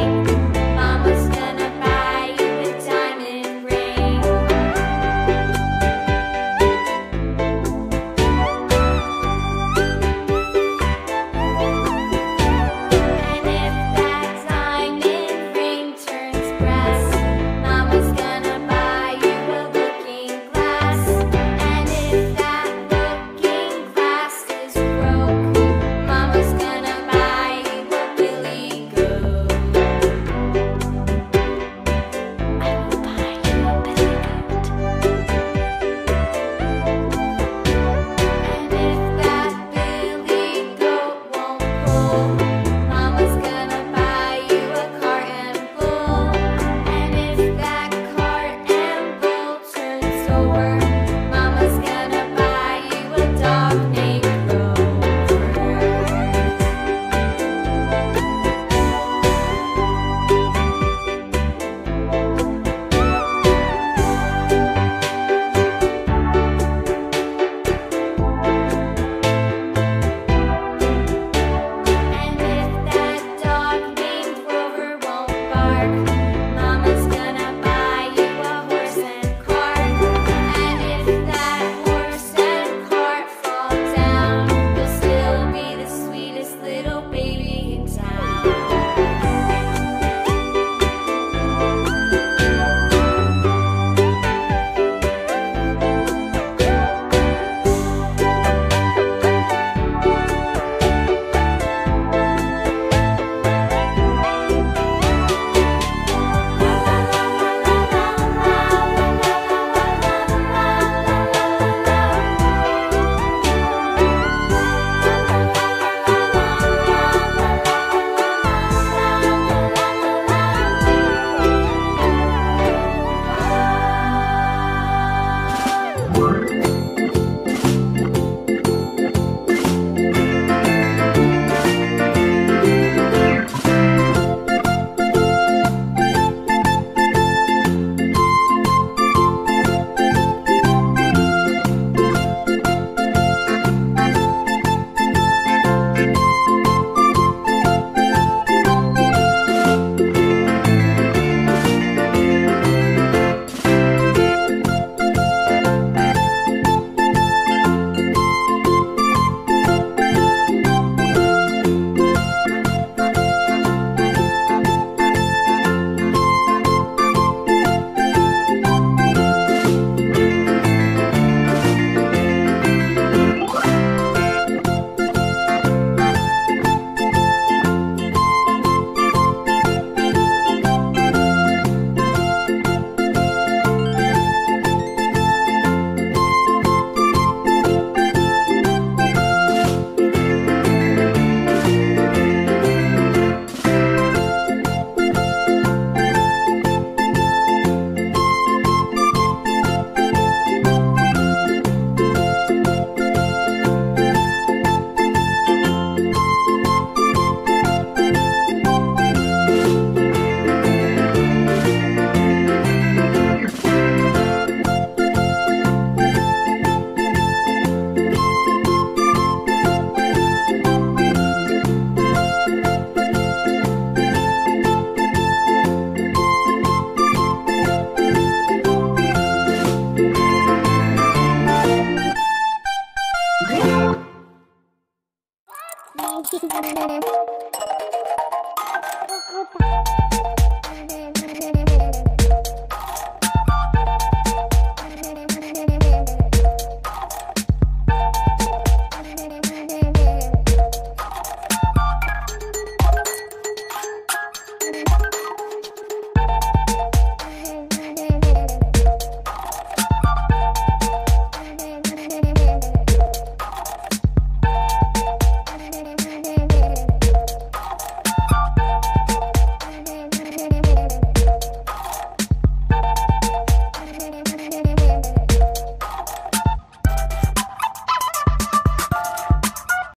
morning. Thank you.